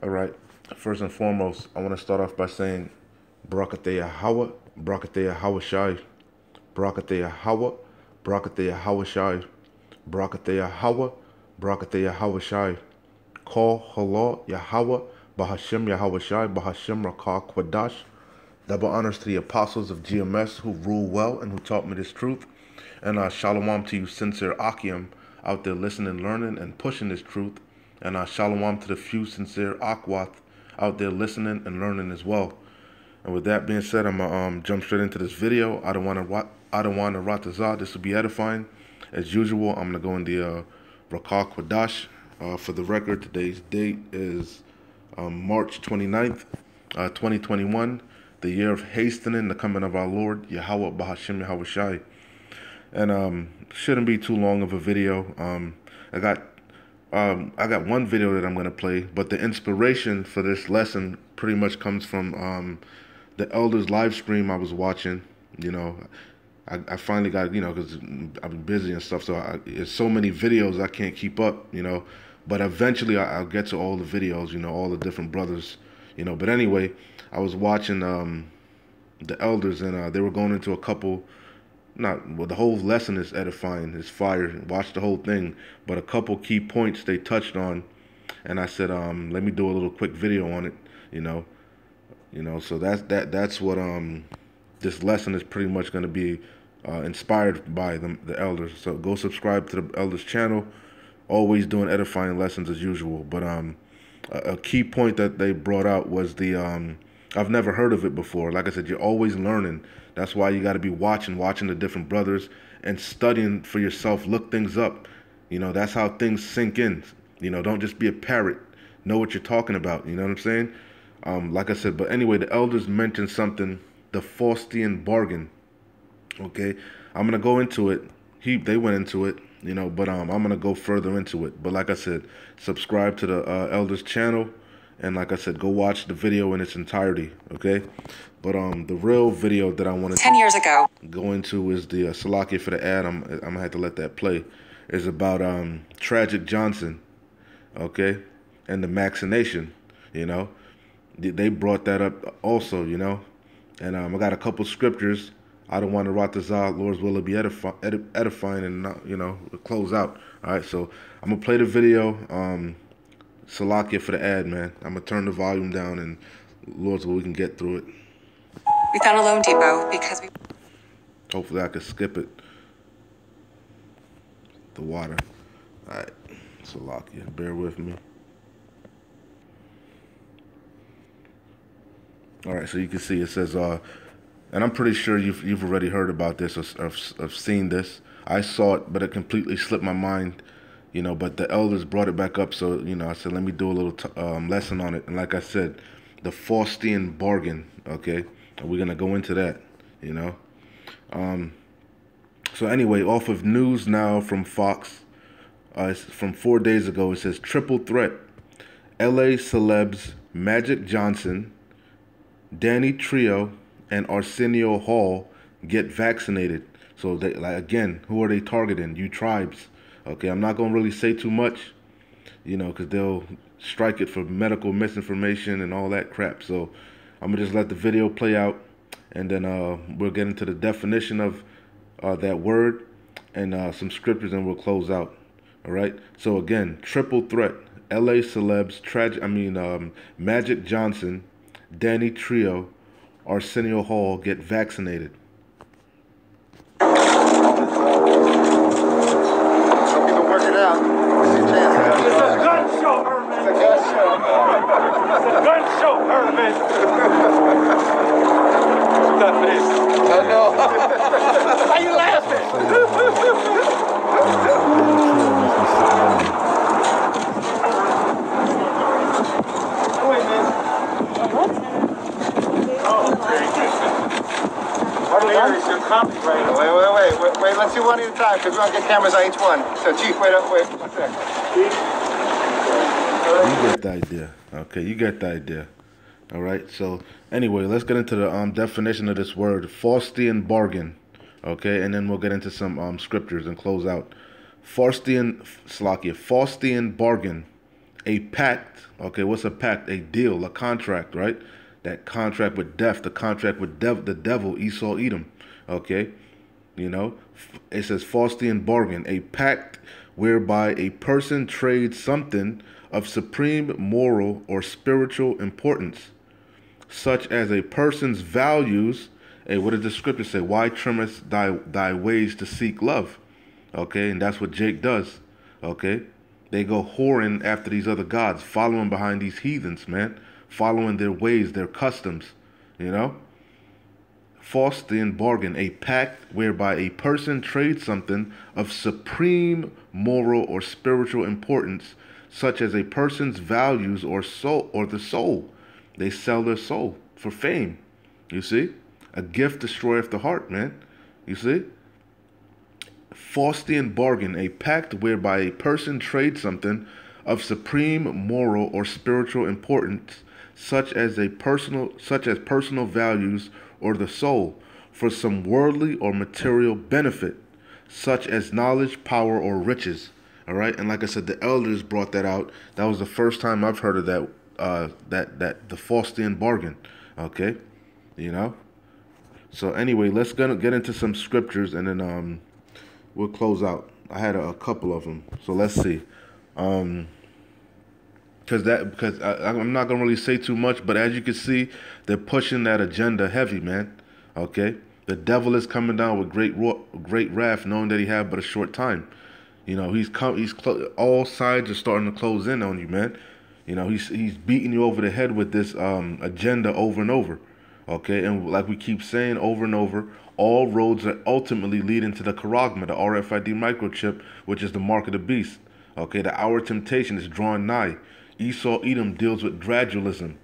All right. First and foremost, I want to start off by saying Barakatea Hawa, Barakatea Hawa Shai, Barakatea Hawa, Barakatea Hawa Shai, Barakatea Hawa, Barakatea Hawa Shai, Call Hala Yahweh, Bahashim Yahweh Shai, Bahashim Rakah Kwadash. Double honors to the apostles of GMS who rule well and who taught me this truth. And uh, shalom to you, sincere Akim, out there listening, learning, and pushing this truth. And uh, shalom to the few sincere Akwath out there listening and learning as well. And with that being said, I'm gonna um, jump straight into this video. I don't want to I don't want to ratazah. This will be edifying. As usual, I'm gonna go in the uh, Rakah Kwadash. Uh, for the record, today's date is um, March 29th, uh, 2021, the year of hastening the coming of our Lord, Yahweh Bahashim Yahweh Shai. And um, shouldn't be too long of a video. Um, I got um, I got one video that I'm going to play, but the inspiration for this lesson pretty much comes from um, the elders live stream I was watching. You know, I, I finally got, you know, because I've been busy and stuff, so it's so many videos I can't keep up, you know. But eventually I, will get to all the videos, you know, all the different brothers, you know. But anyway, I was watching um, the elders, and uh, they were going into a couple not well the whole lesson is edifying is fire. Watch the whole thing. But a couple key points they touched on and i said um let me do a little quick video on it you know. You know so that's that that's what um this lesson is pretty much going to be uh, inspired by the, the elders. So go subscribe to the elders channel. Always doing edifying lessons as usual. But um a, a key point that they brought out was the um I've never heard of it before. Like I said, you're always learning. That's why you got to be watching, watching the different brothers and studying for yourself. Look things up. You know, that's how things sink in. You know, don't just be a parrot. Know what you're talking about. You know what I'm saying? Um, like I said, but anyway, the elders mentioned something, the Faustian bargain. Okay, I'm gonna go into it. He, they went into it, you know, but um, I'm gonna go further into it. But like I said, subscribe to the uh, elders channel and like I said, go watch the video in its entirety, okay? But um, the real video that I wanted ten years ago go into is the uh, Salakia for the ad. I'm I'm gonna have to let that play. Is about um Tragic Johnson, okay, and the vaccination. You know, they brought that up also. You know, and um, I got a couple scriptures. I don't want to rot this out. Lord's will be edify, edifying and not, you know close out. All right, so I'm gonna play the video. Um, Salakia for the ad, man. I'm gonna turn the volume down and Lord's will we can get through it. We found a loan depot because we. Hopefully I can skip it. The water. All right, Salakia, bear with me. All right, so you can see it says, uh, and I'm pretty sure you've you've already heard about this or, or, or seen this. I saw it, but it completely slipped my mind you know, but the elders brought it back up. So, you know, I said, let me do a little um, lesson on it. And like I said, the Faustian bargain, okay? And we're to go into that, you know? Um, so anyway, off of news now from Fox, uh, from four days ago, it says triple threat. LA celebs Magic Johnson, Danny Trejo, and Arsenio Hall get vaccinated. So they like again, who are they targeting? You tribes. Okay, I'm not going to really say too much, you know, because they'll strike it for medical misinformation and all that crap. So I'm going to just let the video play out, and then uh, we'll get into the definition of uh, that word and uh, some scriptures, and we'll close out. All right. So again, triple threat. L.A. celebs, tragic. I mean, um, Magic Johnson, Danny Trejo, Arsenio Hall get vaccinated. Wait, let's do one at a time because we to get cameras on each one. So, Chief, wait up, wait, one second. You get the idea. Okay, you get the idea. All right. So anyway, let's get into the um, definition of this word, Faustian bargain. Okay, and then we'll get into some um, scriptures and close out. Faustian Slakia, Faustian bargain, a pact. Okay, what's a pact? A deal, a contract, right? That contract with death, the contract with dev- the devil, Esau, Edom. Okay, you know, it says Faustian bargain, a pact whereby a person trades something of supreme moral or spiritual importance, such as a person's values. Hey, what does the scripture say? Why trimmest thy thy ways to seek love? Okay, and that's what Jake does. Okay, they go whoring after these other gods, following behind these heathens, man, following their ways, their customs, you know. Faustian bargain, a pact whereby a person trades something of supreme moral or spiritual importance, such as a person's values or soul or the soul. They sell their soul for fame. You see? A gift destroyeth the heart, man. You see? Faustian bargain, a pact whereby a person trades something of supreme moral or spiritual importance, such as a personal such as personal values or the soul, for some worldly or material benefit, such as knowledge, power, or riches. All right, and like I said, the elders brought that out. That was the first time I've heard of that. Uh, that that the Faustian bargain. Okay, you know. So anyway, let's get get into some scriptures, and then um, we'll close out. I had a, a couple of them, so let's see. Um, because that because I, I'm not gonna really say too much, but as you can see, they're pushing that agenda heavy, man. Okay, the devil is coming down with great great wrath, knowing that he had but a short time. You know, he's come, he's all sides are starting to close in on you, man. You know, he's he's beating you over the head with this um, agenda over and over. Okay, and like we keep saying over and over, all roads are ultimately leading to the charagma, the RFID microchip, which is the mark of the beast. Okay, the hour temptation is drawing nigh. Esau Edom deals with gradualism.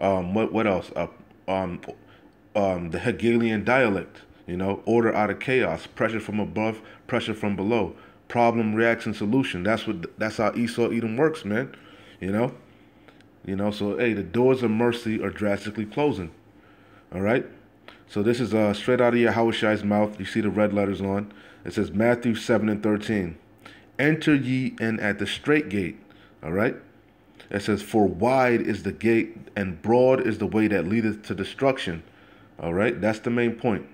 Um, what what else? Uh, um, um, the Hegelian dialect. You know, order out of chaos, pressure from above, pressure from below, problem, reaction, solution. That's what that's how Esau Edom works, man. You know, you know. So hey, the doors of mercy are drastically closing. All right. So this is uh, straight out of Yahweh's mouth. You see the red letters on. It says Matthew 7 and 13. Enter ye in at the straight gate. All right. It says, For wide is the gate, and broad is the way that leadeth to destruction. All right, that's the main point.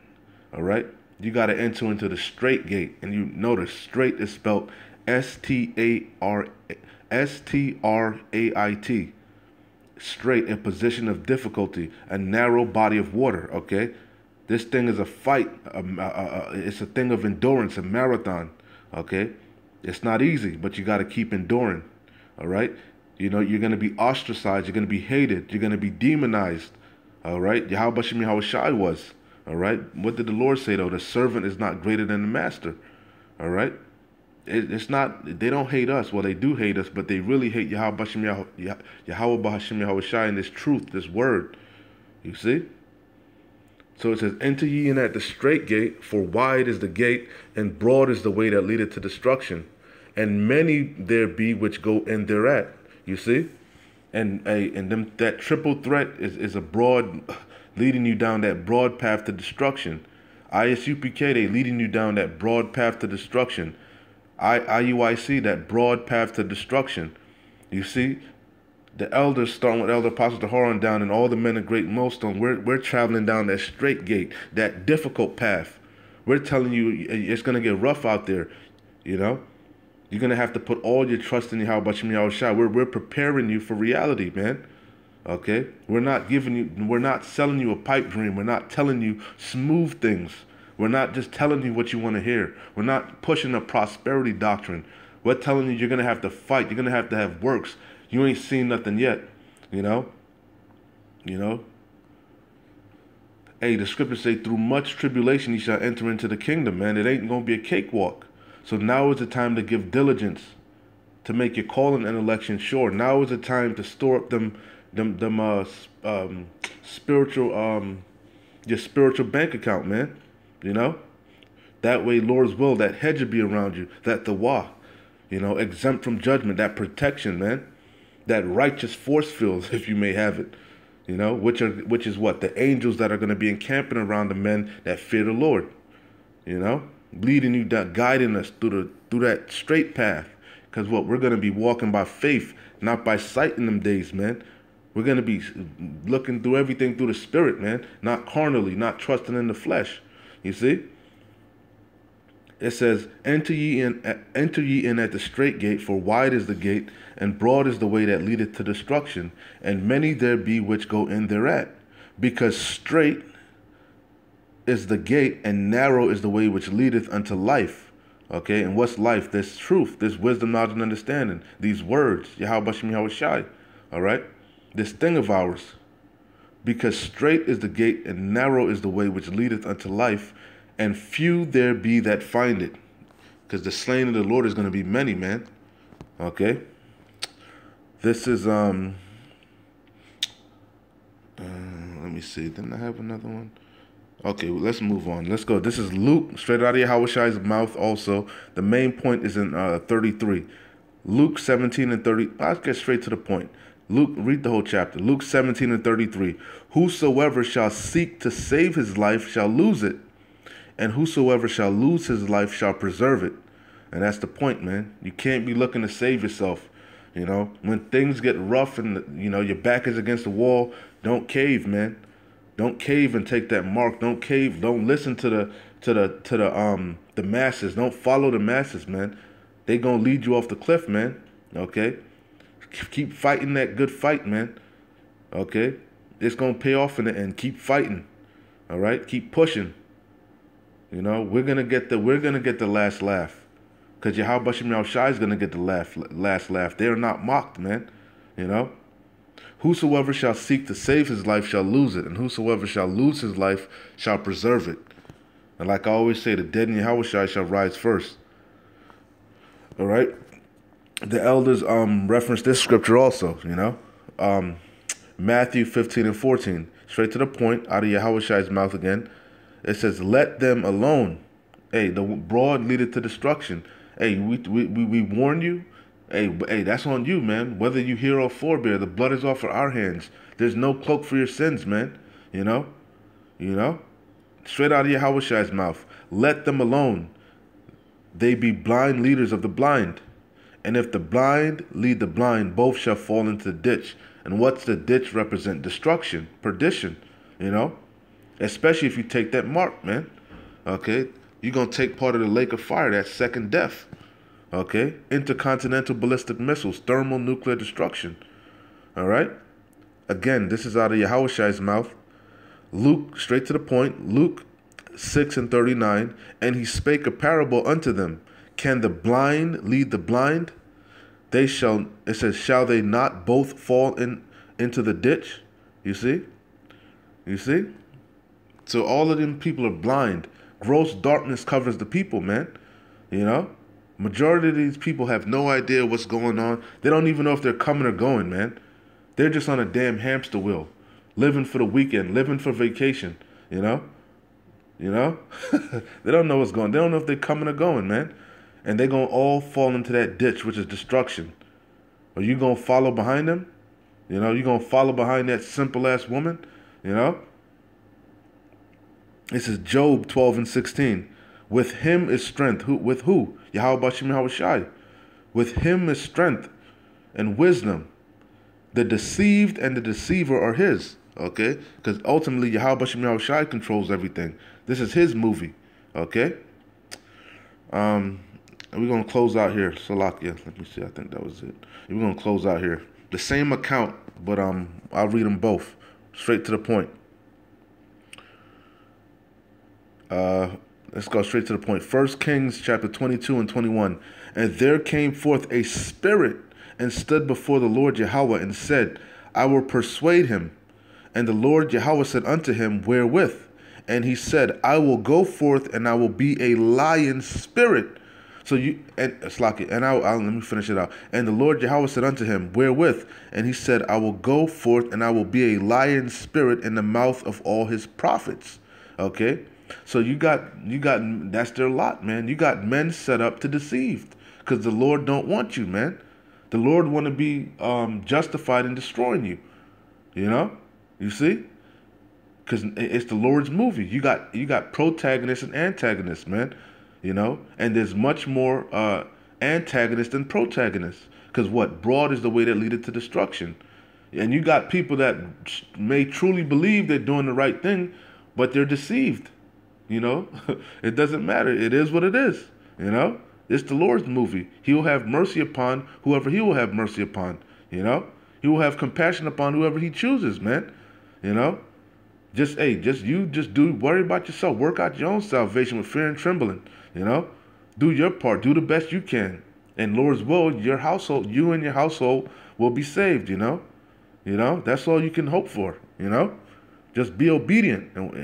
All right, you got to enter into the straight gate, and you notice straight is spelled S T A R S T R A I T. Straight, a position of difficulty, a narrow body of water. Okay, this thing is a fight. A, a, a, it's a thing of endurance, a marathon. Okay, it's not easy, but you got to keep enduring. All right, you know, you're going to be ostracized. You're going to be hated. You're going to be demonized. All right. Yahweh Shai was. All right. What did the Lord say, though? The servant is not greater than the master. All right. It, it's not, they don't hate us. Well, they do hate us, but they really hate Yahweh Yahweh Shai and this truth, this word. You see? So it says, Enter ye in at the straight gate, for wide is the gate, and broad is the way that leadeth to destruction. And many there be which go in thereat. You see? And a and them that triple threat is, is a broad leading you down that broad path to destruction. ISUPK, they leading you down that broad path to destruction. I, IUIC, that broad path to destruction. You see, the elders, starting with Elder Apostle Taharon down, and all the men of Great Millstone, we're, we're traveling down that straight gate, that difficult path. We're telling you it's going to get rough out there, you know? You're gonna have to put all your trust in Yahweh Shem Shai. We're we're preparing you for reality, man. Okay? We're not giving you we're not selling you a pipe dream. We're not telling you smooth things. We're not just telling you what you want to hear. We're not pushing a prosperity doctrine. We're telling you you're gonna have to fight. You're gonna have to have works. You ain't seen nothing yet. You know? You know? Hey, the scriptures say through much tribulation you shall enter into the kingdom, man. It ain't gonna be a cakewalk. So now is the time to give diligence to make your calling and election sure. Now is the time to store up them them them uh um spiritual um your spiritual bank account, man. You know? That way Lord's will, that hedge will be around you, that the wa, you know, exempt from judgment, that protection, man. That righteous force fields, if you may have it. You know, which are which is what? The angels that are gonna be encamping around the men that fear the Lord. You know? Leading you guiding us through the through that straight path, Because what? We're to be walking by faith, not by sight in them days, man. We're to be looking through everything through the spirit, man, not carnally, not trusting in the flesh. You see? It says, "Enter ye in, eh, enter ye in at the straight gate, for wide is the gate, and broad is the way that leadeth to destruction, and many there be which go in thereat. Because straight is the gate, and narrow is the way which leadeth unto life." Okay, and what's life? This truth, this wisdom, knowledge, and understanding. These words, Yahweh Shai. All right, this thing of ours. Because straight is the gate, and narrow is the way which leadeth unto life, and few there be that find it. Because the slain of the Lord is going to be many, man. Okay. This is um. Uh, let me see. Didn't I have another one? Okay, well, let's move on. Let's go. This is Luke, straight out of Yahushai's mouth. Also, the main point is in uh, 33. Luke 17 and 30. I'll get straight to the point. Luke, read the whole chapter. Luke 17 and 33. Whosoever shall seek to save his life shall lose it, and whosoever shall lose his life shall preserve it. And that's the point, man. You can't be looking to save yourself. You know, when things get rough and you know your back is against the wall, don't cave, man. Don't cave and take that mark. Don't cave. Don't listen to the to the to the um the masses. Don't follow the masses, man. They gonna lead you off the cliff, man. Okay. Keep fighting that good fight, man. Okay. It's gonna pay off in the end. Keep fighting. All right. Keep pushing. You know, we're gonna get the we're gonna get the last laugh, cause Yahweh Bashim Shai is gonna get the laugh, last laugh. They are not mocked, man. You know, whosoever shall seek to save his life shall lose it, and whosoever shall lose his life shall preserve it. And like I always say, the dead in Yahweh shall rise first. All right. The elders um reference this scripture also. You know, um, Matthew fifteen and fourteen, straight to the point, out of Yahweh mouth again. It says, "Let them alone." Hey, the broad leadeth to destruction. Hey, we we, we warn you. Hey, hey, that's on you, man. Whether you hear or forbear, the blood is off of our hands. There's no cloak for your sins, man. You know, you know, straight out of Yahweh's mouth. Let them alone. They be blind leaders of the blind. And if the blind lead the blind, both shall fall into the ditch. And what's the ditch represent? Destruction, perdition, you know? Especially if you take that mark, man. Okay? You're going to take part of the lake of fire, that second death. Okay? Intercontinental ballistic missiles, thermal nuclear destruction. All right? Again, this is out of Yahweh's mouth. Luke, straight to the point, Luke 6 and 39. And he spake a parable unto them. Can the blind lead the blind? They shall, it says, shall they not both fall in into the ditch? You see? You see? So all of them people are blind. Gross darkness covers the people, man. You know? Majority of these people have no idea what's going on. They don't even know if they're coming or going, man. They're just on a damn hamster wheel, living for the weekend, living for vacation, you know? You know? they don't know what's going on. They don't know if they're coming or going, man. And they're going to all fall into that ditch, which is destruction. Are you going to follow behind them? You know, you're going to follow behind that simple ass woman? You know? This is Job 12 and 16. With him is strength. Who with who? Yahweh Shai. With him is strength and wisdom. The deceived and the deceiver are his. Okay? Because ultimately Yahweh Shai controls everything. This is his movie. Okay? Um we're gonna close out here. Salakia. Let me see. I think that was it. We're gonna close out here. The same account, but um I'll read them both. Straight to the point. Uh, let's go straight to the point. First Kings chapter 22 and 21. And there came forth a spirit and stood before the Lord Yahweh and said, I will persuade him. And the Lord Yahweh said unto him, Wherewith? And he said, I will go forth and I will be a lion spirit. So you and uh, Slaki, and I, I let me finish it out. And the Lord Yahweh said unto him, Wherewith? And he said, I will go forth and I will be a lion spirit in the mouth of all his prophets. Okay? So you got you got that's their lot, man. You got men set up to deceive because the Lord don't want you, man. The Lord want to be um, justified in destroying you. You know, you see, because it's the Lord's movie. You got you got protagonists and antagonists, man. You know, and there's much more uh, antagonist and protagonist. Because what? Broad is the way that leadeth to destruction. And you got people that may truly believe they're doing the right thing, but they're deceived. You know, it doesn't matter. It is what it is. You know, it's the Lord's movie. He will have mercy upon whoever He will have mercy upon. You know, He will have compassion upon whoever He chooses, man. You know, just hey, just you just do worry about yourself. Work out your own salvation with fear and trembling. You know, do your part. Do the best you can. And Lord's will, your household, you and your household will be saved. You know, you know that's all you can hope for. You know. Just be obedient and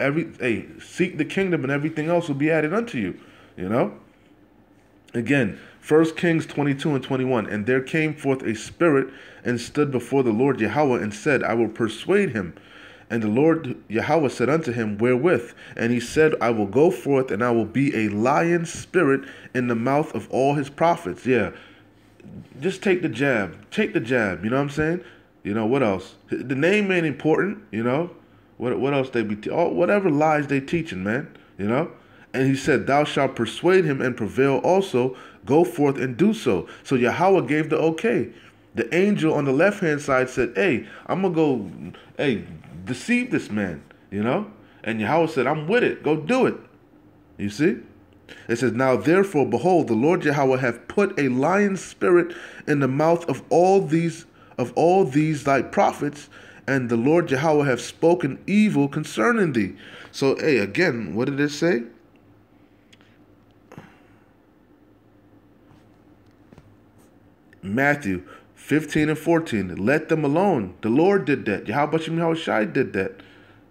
every hey, seek the kingdom and everything else will be added unto you. You know? Again, First Kings 22 and 21. And there came forth a spirit and stood before the Lord Yahweh and said, I will persuade him. And the Lord Yahweh said unto him, Wherewith? And he said, I will go forth and I will be a lion spirit in the mouth of all his prophets. Yeah. Just take the jab. Take the jab. You know what I'm saying? You know what else? The name ain't important. You know what? What else they be? Te- oh, whatever lies they teaching, man. You know. And he said, Thou shalt persuade him and prevail also. Go forth and do so. So Yahweh gave the okay. The angel on the left hand side said, Hey, I'm gonna go. Hey, deceive this man. You know. And Yahweh said, I'm with it. Go do it. You see. It says, Now therefore, behold, the Lord Yahweh hath put a lion spirit in the mouth of all these of all these thy prophets, and the Lord Jehovah have spoken evil concerning thee. So, hey, again, what did it say? Matthew 15 and 14. Let them alone. The Lord did that. Yahweh Shai did that.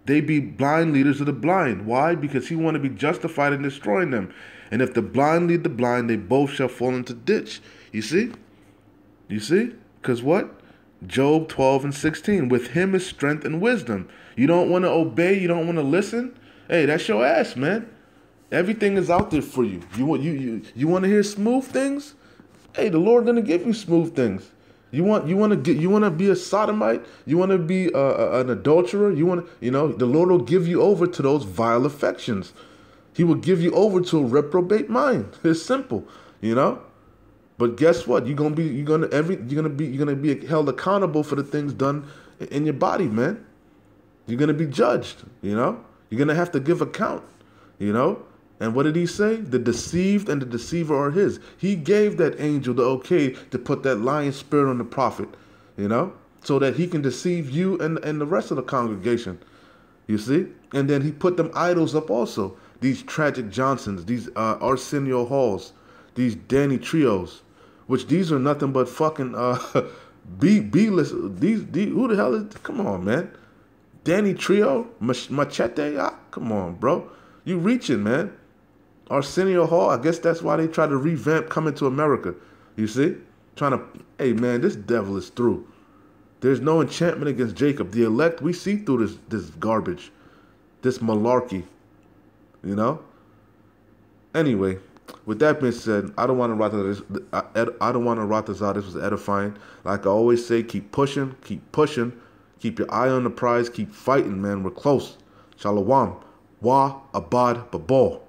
They be blind leaders of the blind. Why? Because he want to be justified in destroying them. And if the blind lead the blind, they both shall fall into ditch. You see? You see? Because what? Job 12 and 16. With him is strength and wisdom. You don't want to obey, you don't want to listen. Hey, that's your ass, man. Everything is out there for you. You want you you, you want to hear smooth things? Hey, the Lord gonna give you smooth things. You want you want to get you want to be a sodomite. You want to be a, a, an adulterer. You want you know the Lord will give you over to those vile affections. He will give you over to a reprobate mind. It's simple, you know. But guess what? You're gonna be you're gonna every you're gonna be you're gonna be held accountable for the things done in your body, man. You're gonna be judged, you know? You're gonna have to give account, you know? And what did he say? The deceived and the deceiver are his. He gave that angel the okay to put that lion spirit on the prophet, you know, so that he can deceive you and, and the rest of the congregation. You see? And then he put them idols up also. These tragic Johnsons, these uh, Arsenio Halls, these Danny Trejos, which these are nothing but fucking uh B B list. These, these who the hell is? Come on, man. Danny Trejo, Machete. Ah, come on, bro. You reaching, man. Arsenio Hall. I guess that's why they try to revamp Coming to America. You see, trying to. Hey, man, this devil is through. There's no enchantment against Jacob. The elect, we see through this this garbage, this malarkey. You know. Anyway, with that being said, I don't want to rot this. I, I don't want to rot this out. This was edifying. Like I always say, keep pushing, keep pushing, keep your eye on the prize, keep fighting, man. We're close. Shalom. Wa abad babal.